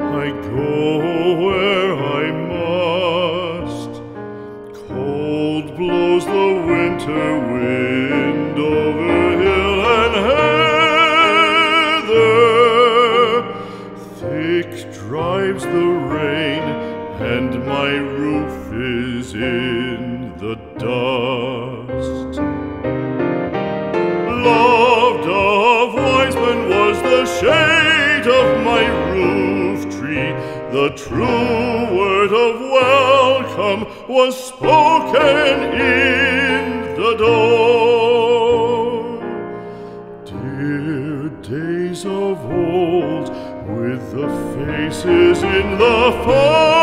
I go where I must. Cold blows the winter wind over hill and heather. Thick drives the rain, and my roof is in the dust. Loved The true word of welcome was spoken in the door. Dear days of old, with the faces in the firelight,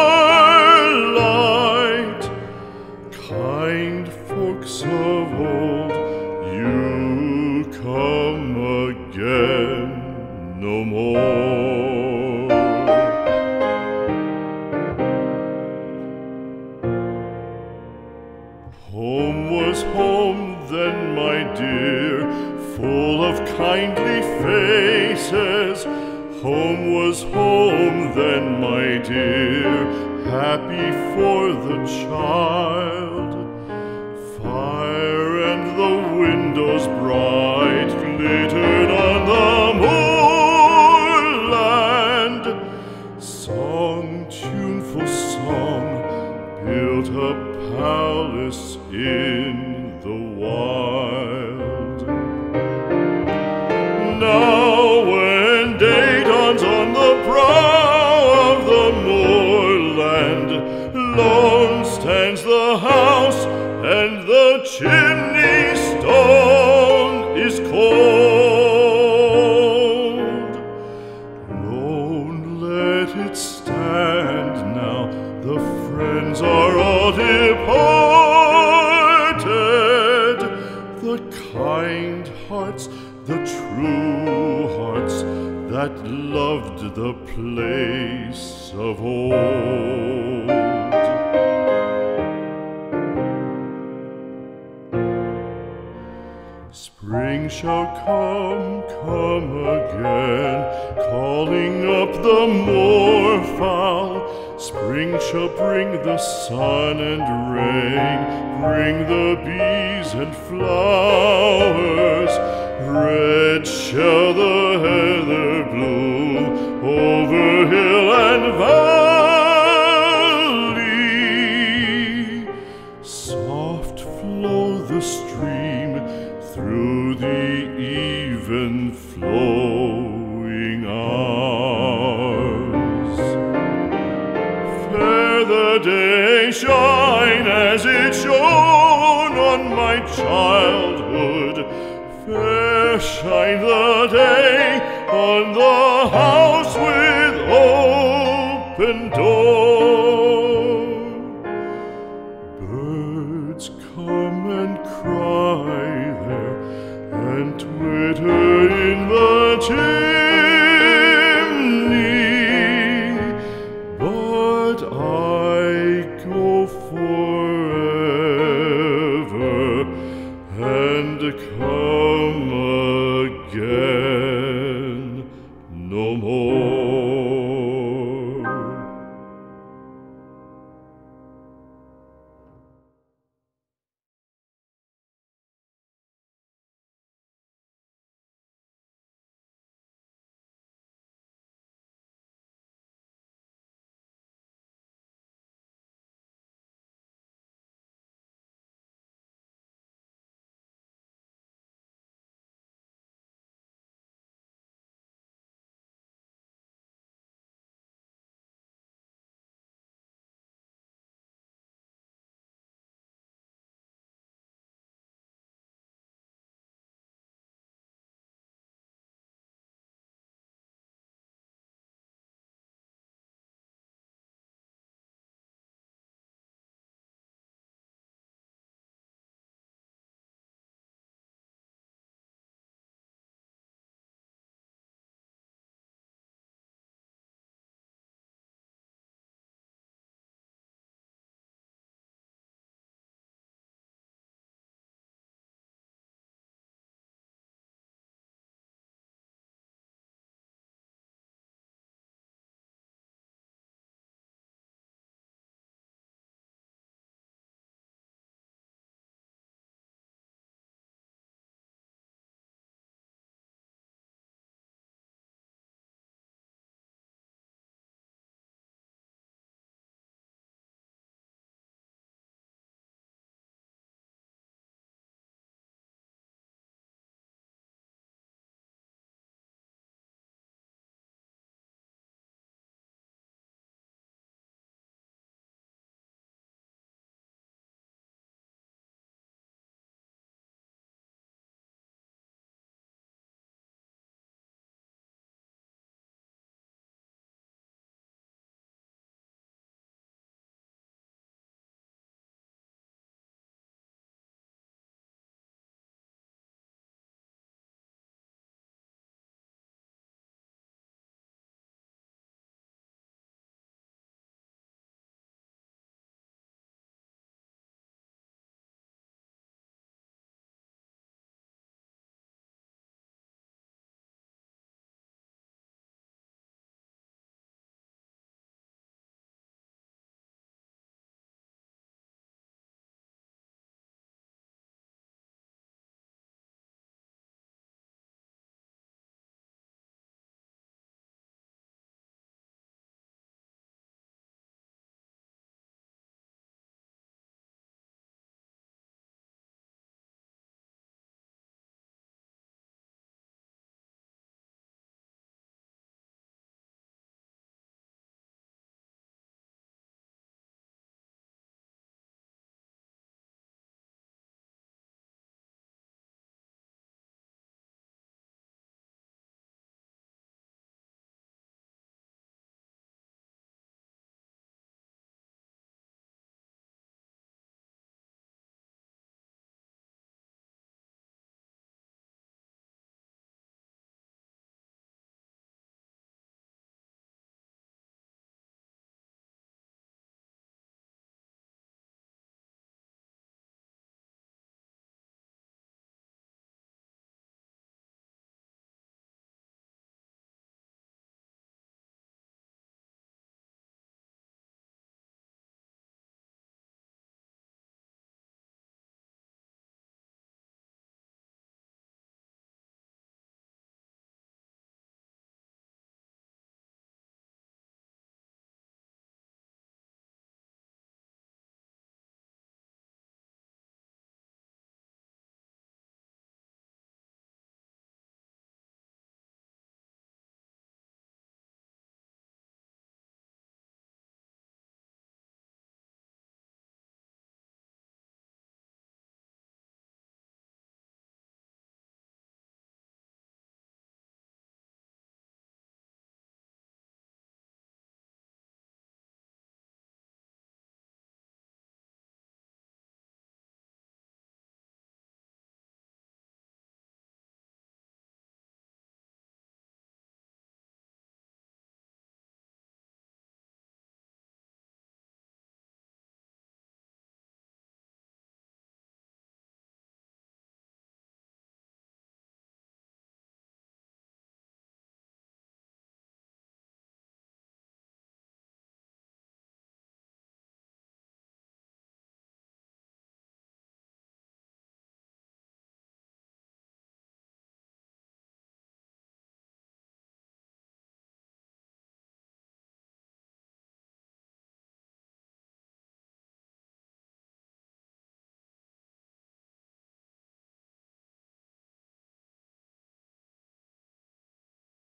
kindly faces. Home was home then, my dear, happy for the child. Fire and the windows bright glittered on the moorland. Song, tuneful song, built a palace in the wild. The house, and the chimney stone is cold. Lone, let it stand now. The friends are all departed. The kind hearts, the true hearts that loved the place of old. Spring shall come, come again, calling up the moorfowl. Spring shall bring the sun and rain, bring the bees and flowers. Red shall the heather bloom shine as it shone on my childhood. Fair shine the day on the house with open door. forever and come.